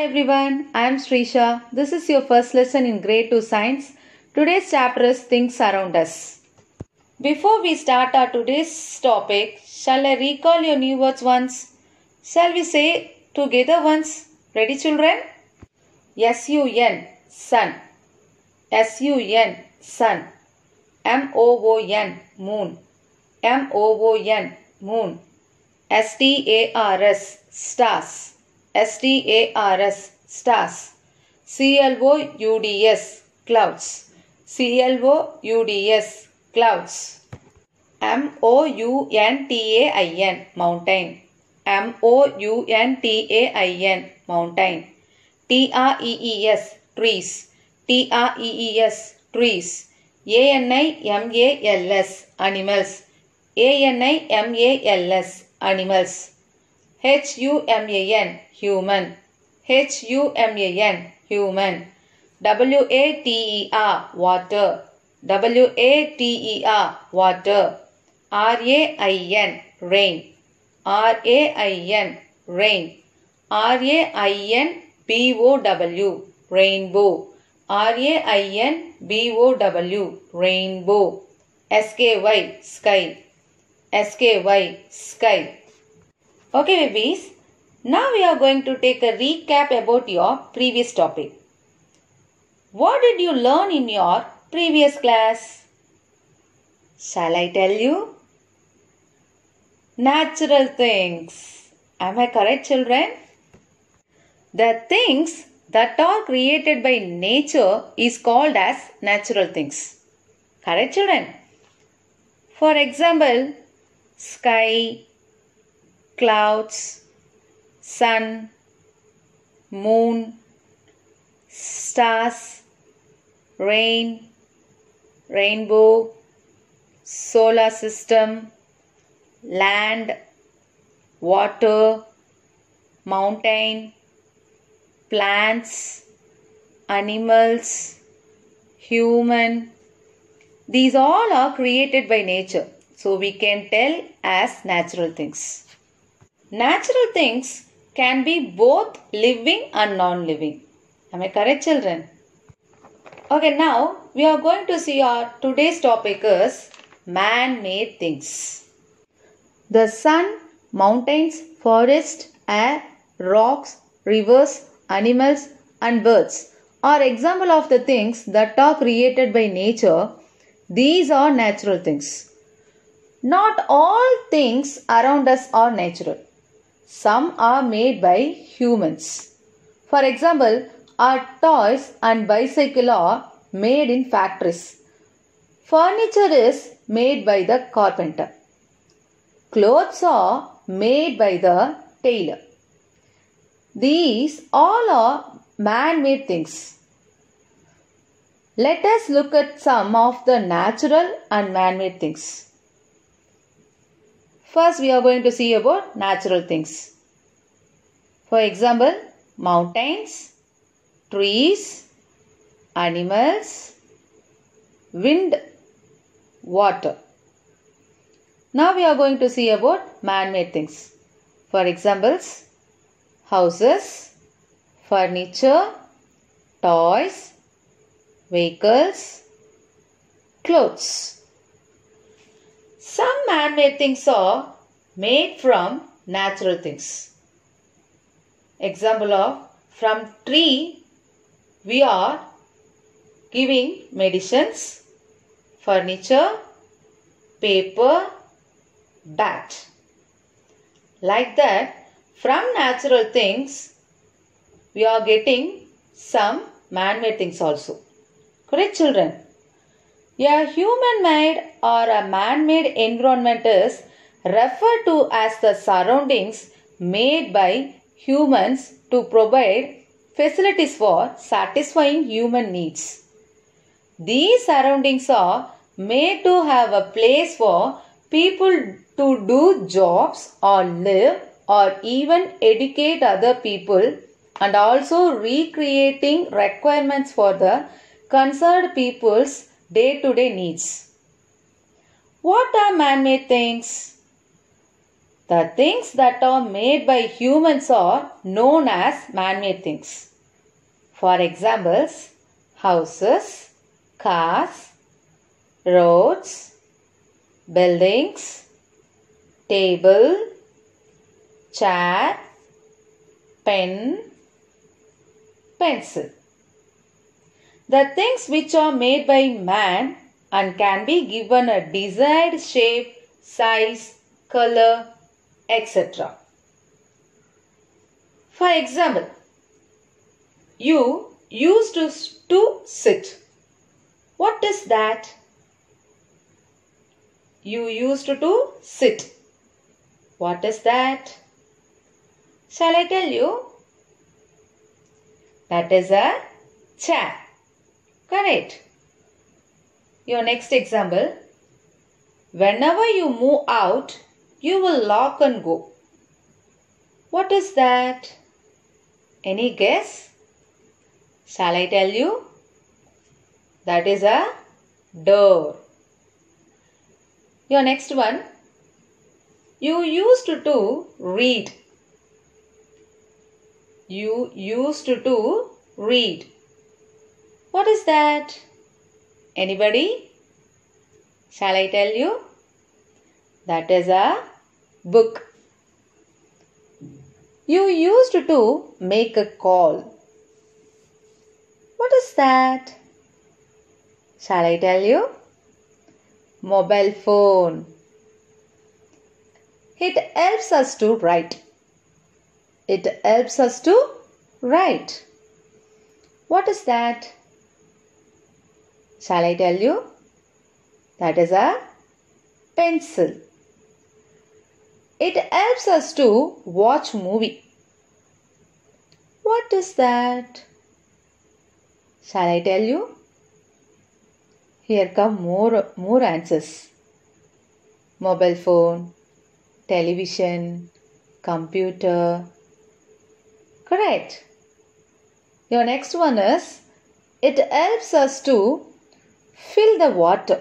Hi everyone, I am Srisha. This is your first lesson in grade 2 science. Today's chapter is things around us. Before we start our today's topic, shall I recall your new words once? Shall we say together once? Ready children? S-U-N, sun. S-U-N, sun. M-O-O-N, moon. M-O-O-N, moon. S-T-A-R-S, stars. S-T-A-R-S, stars. C-L-O-U-D-S, clouds. C-L-O-U-D-S, clouds. M-O-U-N-T-A-I-N, mountain. M-O-U-N-T-A-I-N, mountain. T-R-E-E-S, trees. T-R-E-E-S, trees. A-N-I-M-A-L-S, animals. A-N-I-M-A-L-S, animals. H-U-M-A-N, human. H-U-M-A-N, human. W-A-T-E-R, water. W-A-T-E-R, water. R-A-I-N, rain. R-A-I-N, rain. R-A-I-N-B-O-W, rainbow. R-A-I-N-B-O-W, rainbow. S-K-Y, sky. S-K-Y, sky. Okay babies, now we are going to take a recap about your previous topic. What did you learn in your previous class? Shall I tell you? Natural things. Am I correct children? The things that are created by nature is called as natural things. Correct children? For example, sky, clouds, sun, moon, stars, rain, rainbow, solar system, land, water, mountain, plants, animals, human. These all are created by nature. So we can tell as natural things. Natural things can be both living and non-living. Am I correct children? Okay, now we are going to see our today's topic is man-made things. The sun, mountains, forest, air, rocks, rivers, animals and birds are example of the things that are created by nature. These are natural things. Not all things around us are natural. Some are made by humans. For example, our toys and bicycle are made in factories. Furniture is made by the carpenter. Clothes are made by the tailor. These all are man-made things. Let us look at some of the natural and man-made things. First, we are going to see about natural things. For example, mountains, trees, animals, wind, water. Now we are going to see about man-made things. For examples, houses, furniture, toys, vehicles, clothes. Man-made things are made from natural things. Example of from tree we are giving medicines, furniture, paper, bat. Like that from natural things we are getting some man-made things also. Correct children? A human-made or a man-made environment is referred to as the surroundings made by humans to provide facilities for satisfying human needs. These surroundings are made to have a place for people to do jobs or live or even educate other people and also recreating requirements for the concerned people's day-to-day needs. What are man-made things? The things that are made by humans are known as man-made things. For examples, houses, cars, roads, buildings, table, chair, pen, pencil. The things which are made by man and can be given a desired shape, size, color, etc. For example, you used to, to sit. What is that? You used to to sit. What is that? Shall I tell you? That is a chair. Correct. Your next example. Whenever you move out, you will lock and go. What is that? Any guess? Shall I tell you? That is a door. Your next one. You used to read. You used to read. What is that? Anybody? Shall I tell you? That is a book. You used to make a call. What is that? Shall I tell you? Mobile phone. It helps us to write. It helps us to write. What is that? Shall I tell you? That is a pencil. It helps us to watch movie. What is that? Shall I tell you? Here come more, more answers. Mobile phone, television, computer. Correct. Your next one is it helps us to fill the water.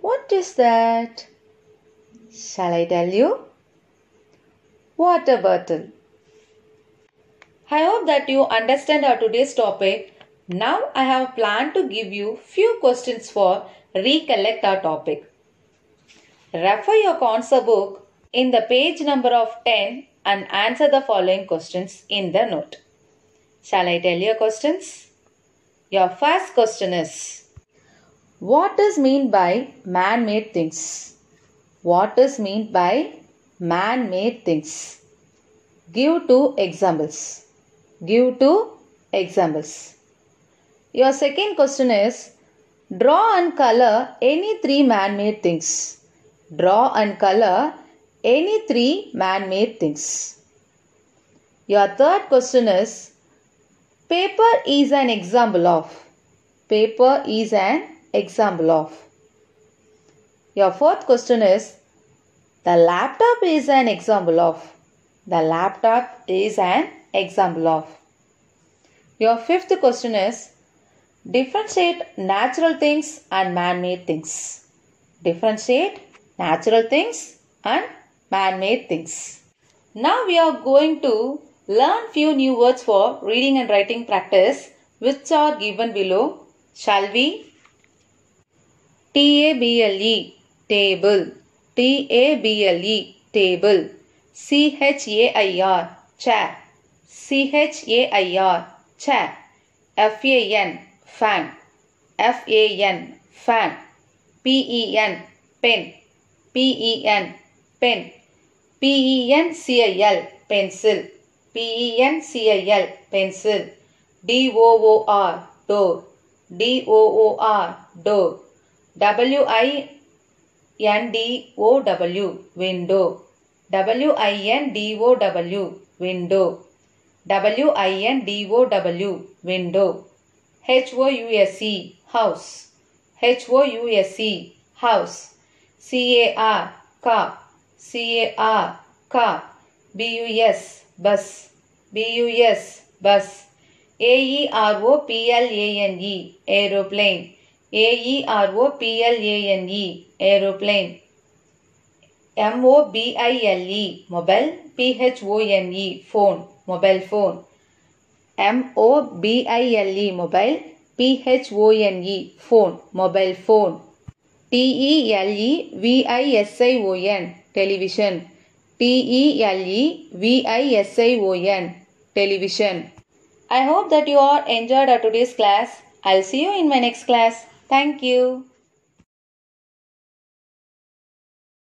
What is that? Shall I tell you? Water bottle. I hope that you understand our today's topic. Now I have planned to give you few questions for recollect our topic. Refer your concept book in the page number of 10 and answer the following questions in the note. Shall I tell you questions? Your first question is What is mean by man-made things? What is mean by man-made things? Give two examples. Give two examples. Your second question is Draw and color any three man-made things. Draw and color any three man-made things. Your third question is Paper is an example of. Paper is an example of. Your fourth question is The laptop is an example of. The laptop is an example of. Your fifth question is Differentiate natural things and man-made things. Differentiate natural things and man-made things. Now we are going to learn few new words for reading and writing practice which are given below. Shall we? T-A-B-L-E. Table. T-A-B-L-E table C-H-A-I-R. Chair. C-H-A-I-R chair F-A-N. Fan. F-A-N fan P-E-N. Pen. P-E-N pen P-E-N-C-I-L pencil P-E-N-C-I-L. Pencil D-O-O-R. Door. D-O-O-R door W-I-N-D-O-W. Window. W-I-N-D-O-W. Window W-I-N-D-O-W window H-O-U-S-E. House. H-O-U-S-E house C-A-R. Car. C-A-R car B-U-S bus B-U-S bus A-E-R-O-P-L-A-N-E aeroplane A-E-R-O-P-L-A-N-E aeroplane M O B I L E mobile P H O N E phone mobile phone M O B I L E mobile P H O N E phone mobile phone T E L E V I S I O N television T E L E V I S I O N television I hope that you all enjoyed our today's class. I'll see you in my next class. Thank you.